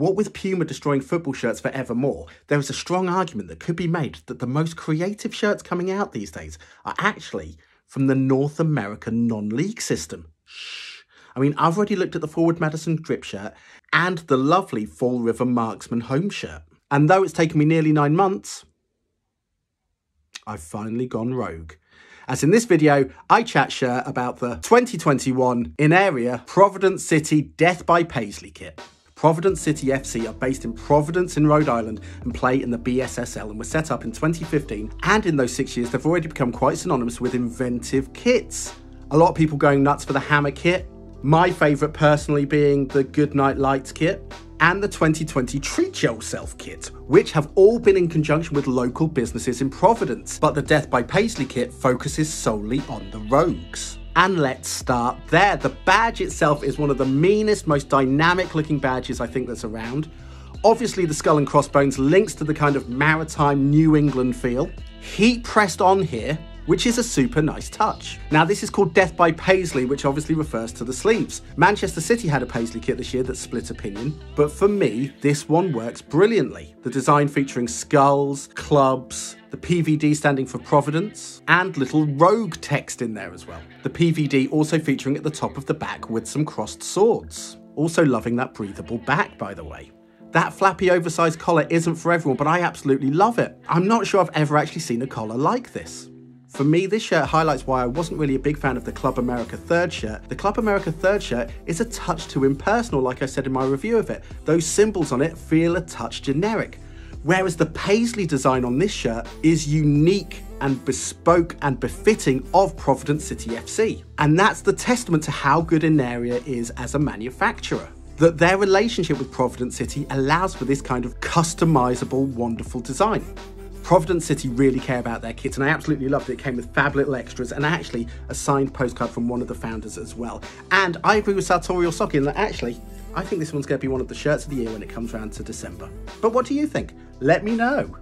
What with Puma destroying football shirts forevermore, there is a strong argument that could be made that the most creative shirts coming out these days are actually from the North American non league system. Shh. I mean, I've already looked at the Forward Madison drip shirt and the lovely Fall River Marksmen home shirt. And though it's taken me nearly nine months, I've finally gone rogue. As in this video, I chat shirt about the 2021 Inaria Providence City Death by Paisley kit. Providence City FC are based in Providence in Rhode Island and play in the BSSL and were set up in 2015. And in those six years, they've already become quite synonymous with inventive kits. A lot of people going nuts for the Hammer kit. My favourite personally being the Goodnight Lights kit and the 2020 Treat Yourself kit, which have all been in conjunction with local businesses in Providence. But the Death by Paisley kit focuses solely on the rogues. And let's start there. The badge itself is one of the meanest, most dynamic looking badges I think that's around. Obviously, the skull and crossbones links to the kind of maritime New England feel. Heat pressed on here, which is a super nice touch. Now, this is called Death by Paisley, which obviously refers to the sleeves. Manchester City had a Paisley kit this year that split opinion, but for me, this one works brilliantly. The design featuring skulls, clubs, the PVD standing for Providence, and little rogue text in there as well. The PVD also featuring at the top of the back with some crossed swords. Also loving that breathable back, by the way. That flappy oversized collar isn't for everyone, but I absolutely love it. I'm not sure I've ever actually seen a collar like this. For me, this shirt highlights why I wasn't really a big fan of the Club America third shirt. The Club America third shirt is a touch too impersonal, like I said in my review of it. Those symbols on it feel a touch generic. Whereas the paisley design on this shirt is unique and bespoke and befitting of Providence City FC. And that's the testament to how good Inaria is as a manufacturer. That their relationship with Providence City allows for this kind of customizable, wonderful design. Providence City really care about their kits, and I absolutely loved it. It came with fab little extras and actually a signed postcard from one of the founders as well. And I agree with Sartorial Sock in that actually, I think this one's going to be one of the shirts of the year when it comes around to December. But what do you think? Let me know.